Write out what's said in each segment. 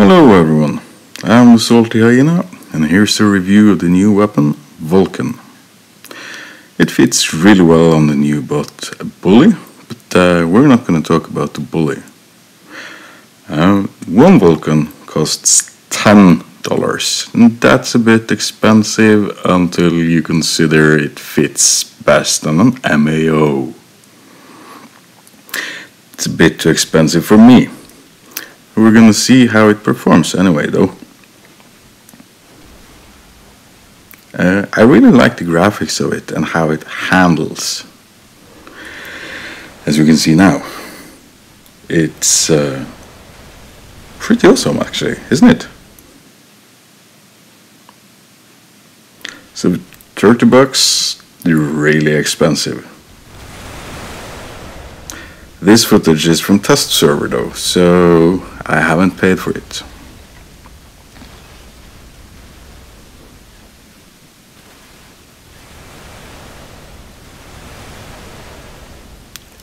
Hello everyone, I'm the Salty Hyena and here's a review of the new weapon Vulcan. It fits really well on the new bot Bully, but uh, we're not going to talk about the Bully. Uh, one Vulcan costs $10 and that's a bit expensive until you consider it fits best on an MAO. It's a bit too expensive for me. We're gonna see how it performs anyway though. Uh, I really like the graphics of it and how it handles. As you can see now, it's uh, pretty awesome actually, isn't it? So 30 bucks, really expensive. This footage is from test server though, so I haven't paid for it.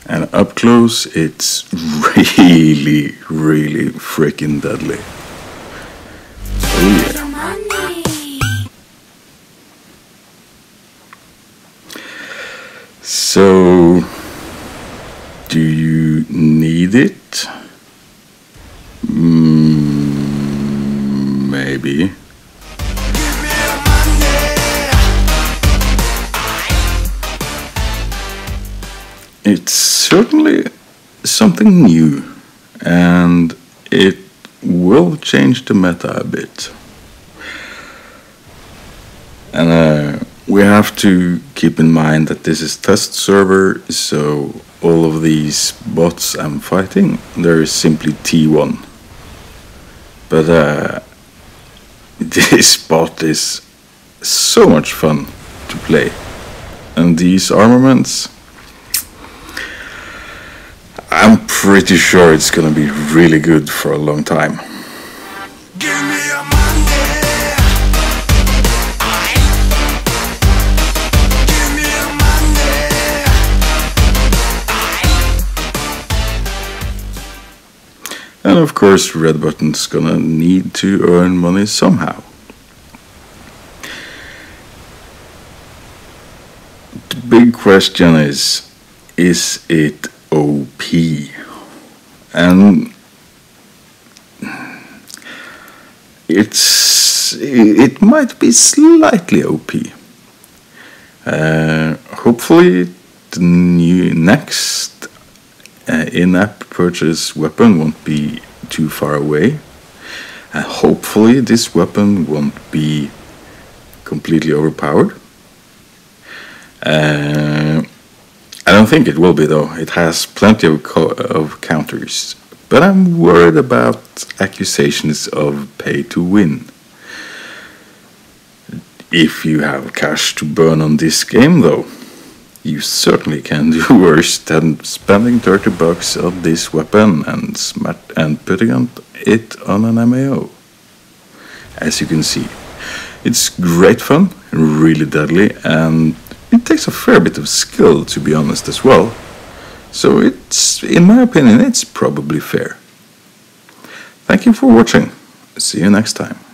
And up close, it's really, really freaking deadly. Oh yeah. So, do you need it? Mm, maybe. It's certainly something new and it will change the meta a bit. And uh, we have to keep in mind that this is test server, so all of these bots I'm fighting, there is simply T1. But uh, this bot is so much fun to play. And these armaments, I'm pretty sure it's gonna be really good for a long time. And of course, Red Button's gonna need to earn money somehow. The big question is is it OP? And it's it might be slightly OP. Uh, hopefully, the new next uh, in-app purchase weapon won't be too far away. And hopefully this weapon won't be completely overpowered. Uh, I don't think it will be though. It has plenty of, of counters. But I'm worried about accusations of pay to win. If you have cash to burn on this game though, you certainly can do worse than spending 30 bucks on this weapon and, and putting it on an MAO. As you can see, it's great fun, really deadly, and it takes a fair bit of skill to be honest as well. So it's, in my opinion, it's probably fair. Thank you for watching. See you next time.